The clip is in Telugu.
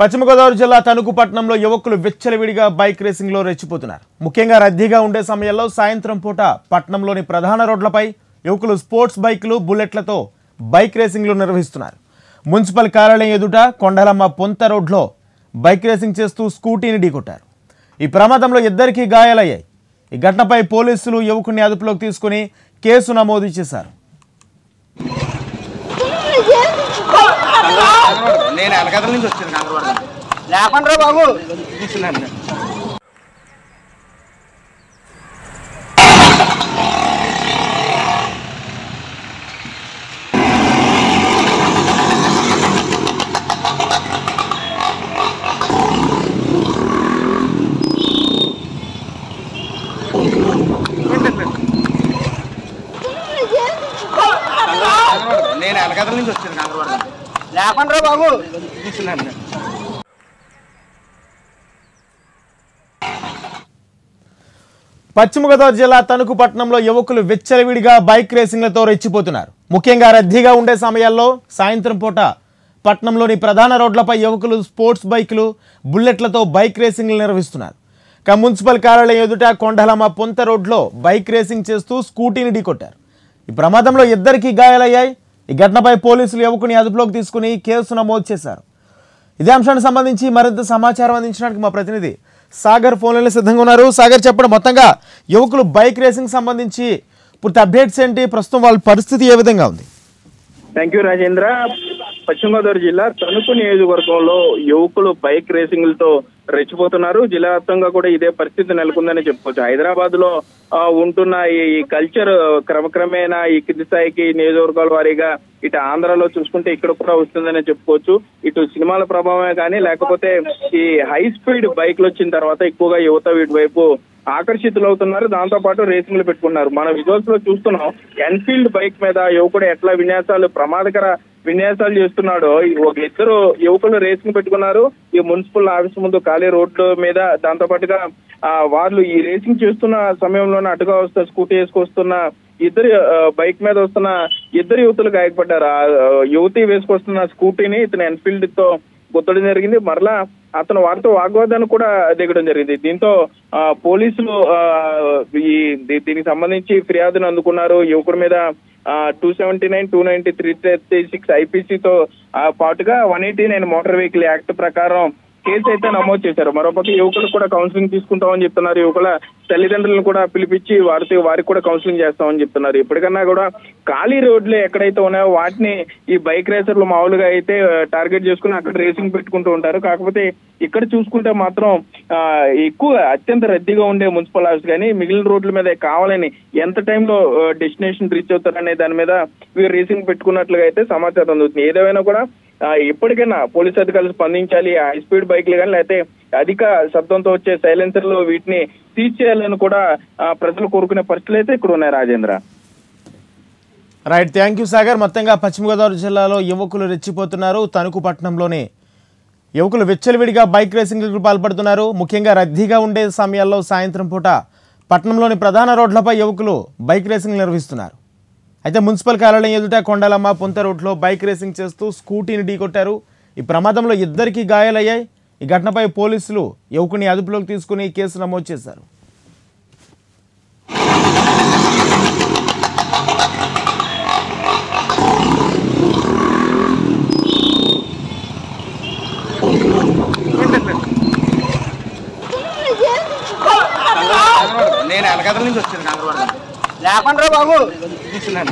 పశ్చిమ గోదావరి జిల్లా తణుకు పట్టణంలో యువకులు విచ్చలవిడిగా బైక్ రేసింగ్లో రెచ్చిపోతున్నారు. ముఖ్యంగా రద్దీగా ఉండే సమయంలో సాయంత్రం పూట పట్టణంలోని ప్రధాన రోడ్లపై యువకులు స్పోర్ట్స్ బైక్లు బుల్లెట్లతో బైక్ రేసింగ్లు నిర్వహిస్తున్నారు. మున్సిపల్ కార్యాలయం ఎదుట కొండలమ్మ పొంత రోడ్లో బైక్ రేసింగ్ చేస్తూ స్కూటీని ఢీకొట్టారు. ఈ ప్రమాదంలో ఇద్దరికీ గాయాలయ్యాయి. ఈ ఘటనపై పోలీసులు యువకుని అదుపులోకి తీసుకుని కేసు నమోదు చేశారు. నేను వెనకదల నుంచి వచ్చాను కంగరవాడ లేకుండా బాబు. కూర్చున్నాను. నేను వెనకదల నుంచి వచ్చాను కంగరవాడ లేకుండా బాబు. పశ్చిమ గోదావరి జిల్లా తణుకు పట్టణంలో యువకులు వెచ్చలవిడిగా బైక్ రేసింగ్లతో రెచ్చిపోతున్నారు. ముఖ్యంగా రద్దీగా ఉండే సమయాల్లో సాయంత్రం పూట పట్టణంలోని ప్రధాన రోడ్లపై యువకులు స్పోర్ట్స్ బైకులు బుల్లెట్లతో బైక్ రేసింగ్లు నిర్వహిస్తున్నారు. ఇక మున్సిపల్ కార్యాలయం ఎదుట కొండలమ్మ పొంత రోడ్లో బైక్ రేసింగ్ చేస్తూ స్కూటీని ఢీకొట్టారు. ఈ ప్రమాదంలో ఇద్దరికీ గాయాలయ్యాయి. ఈ ఘటనపై పోలీసులు యువకుని అదుపులోకి తీసుకుని కేసు నమోదు చేశారు. ఇదే అంశానికి సంబంధించి మరింత సమాచారం అందించడానికి మా ప్రతినిధి సాగర్ ఫోన్లలో సిద్ధంగా ఉన్నారు. సాగర్ చెప్పండి మొత్తంగా యువకులు బైక్ రేసింగ్ సంబంధించి పూర్తి అప్డేట్స్ ఏంటి? ప్రస్తుతం వాళ్ళ పరిస్థితి ఏ విధంగా ఉంది? Thank you Rajendra. పశ్చిమ గోదావరి జిల్లా తణుకు నియోజకవర్గంలో యువకులు బైక్ రేసింగ్లతో రెచ్చిపోతున్నారు. జిల్లా వ్యాప్తంగా కూడా ఇదే పరిస్థితి నెలకొందని చెప్పుకోవచ్చు. హైదరాబాద్లో ఉంటున్న ఈ కల్చర్ క్రమక్రమేణా ఈ కింది స్థాయికి నియోజకవర్గాల వారీగా ఇటు ఆంధ్రాలో చూసుకుంటే ఇక్కడ కూడా వస్తుందని చెప్పుకోవచ్చు. ఇటు సినిమాల ప్రభావమే కానీ లేకపోతే ఈ హై స్పీడ్ బైక్లు వచ్చిన తర్వాత ఎక్కువగా యువత వీటి వైపు ఆకర్షితులు అవుతున్నారు దాంతో పాటు రేసింగ్లు పెట్టుకున్నారు మన విజువల్స్లో చూస్తున్నాం ఎన్ఫీల్డ్ బైక్ మీద యువకుడు ఎట్లా విన్యాసాలు ప్రమాదకర విన్యాసాలు చేస్తున్నాడు. ఒక ఇద్దరు యువకులు రేసింగ్ పెట్టుకున్నారు. ఈ మున్సిపల్ ఆఫీస్ ముందు ఖాళీ రోడ్ల మీద దాంతో పాటుగా ఆ వాళ్ళు ఈ రేసింగ్ చేస్తున్న సమయంలోనే అటుగా వస్తున్న స్కూటీ వేసుకొస్తున్న ఇద్దరు బైక్ మీద వస్తున్న ఇద్దరు యువతులు గాయపడ్డారు. ఆ ఆ, యువతి వేసుకొస్తున్న స్కూటీని ఇతను ఎన్ఫీల్డ్తో గుద్దడం జరిగింది. మరలా అతను వారితో వాగ్వాదాన్ని కూడా దిగడం జరిగింది. దీంతో పోలీసులు ఈ దీనికి సంబంధించి ఫిర్యాదును అందుకున్నారు. యువకుడి మీద two seventy nine two ninety three thirty six ఐపీసీతో పాటుగా one eighty nine motor vehicle act ప్రకారం కేసు అయితే నమోదు చేశారు. మరోపక్క యువకులు కూడా కౌన్సిలింగ్ తీసుకుంటామని చెప్తున్నారు. యువకుల తల్లిదండ్రులను కూడా పిలిపించి వారితో వారికి కూడా కౌన్సిలింగ్ చేస్తామని చెప్తున్నారు. ఇప్పటికన్నా కూడా ఖాళీ రోడ్లు ఎక్కడైతే ఉన్నాయో వాటిని ఈ బైక్ రేసర్లు మామూలుగా అయితే టార్గెట్ చేసుకుని అక్కడ రేసింగ్ పెట్టుకుంటూ ఉంటారు. కాకపోతే ఇక్కడ చూసుకుంటే మాత్రం ఎక్కువ అత్యంత రద్దీగా ఉండే మున్సిపల్ హౌస్ కానీ మిగిలిన రోడ్ల మీద కావాలని ఎంత టైంలో డెస్టినేషన్ రీచ్ అవుతారనే దాని మీద వీరు రేసింగ్ పెట్టుకున్నట్లుగా అయితే సమాచారం అందుతుంది. ఏదేమైనా కూడా ఇప్పటికైనా ఎప్పటికైనా పోలీస్ అధికారులు స్పందించాలి. హై స్పీడ్ బైక్లు కానీ లేకపోతే అధిక శబ్దంతో వచ్చే సైలెన్సర్లు వీటిని సీజ్ చేయాలని కూడా ప్రజలు కోరుకునే పరిస్థితులు అయితే ఇక్కడ ఉన్నాయి Rajendra. Right thank you Sagar మొత్తంగా పశ్చిమ గోదావరి జిల్లాలో యువకులు రెచ్చిపోతున్నారు. తణుకు పట్టణంలోనే యువకులు విచ్చలవిడిగా బైక్ రేసింగ్లకు పాల్పడుతున్నారు. ముఖ్యంగా రద్దీగా ఉండే సమయాల్లో సాయంత్రం పూట పట్టణంలోని ప్రధాన రోడ్లపై యువకులు బైక్ రేసింగ్ నిర్వహిస్తున్నారు. అయితే మున్సిపల్ కార్యాలయం ఎదుట కొండలమ్మ పుంత రోడ్లో బైక్ రేసింగ్ చేస్తూ స్కూటీని ఢీకొట్టారు. ఈ ప్రమాదంలో ఇద్దరికీ గాయాలయ్యాయి. ఈ ఘటనపై పోలీసులు యువకుని అదుపులోకి తీసుకుని కేసు నమోదు చేశారు. నేను వెనకదల నుంచి వచ్చాను కంగరవాడ Kapan Rabu? Di Senin.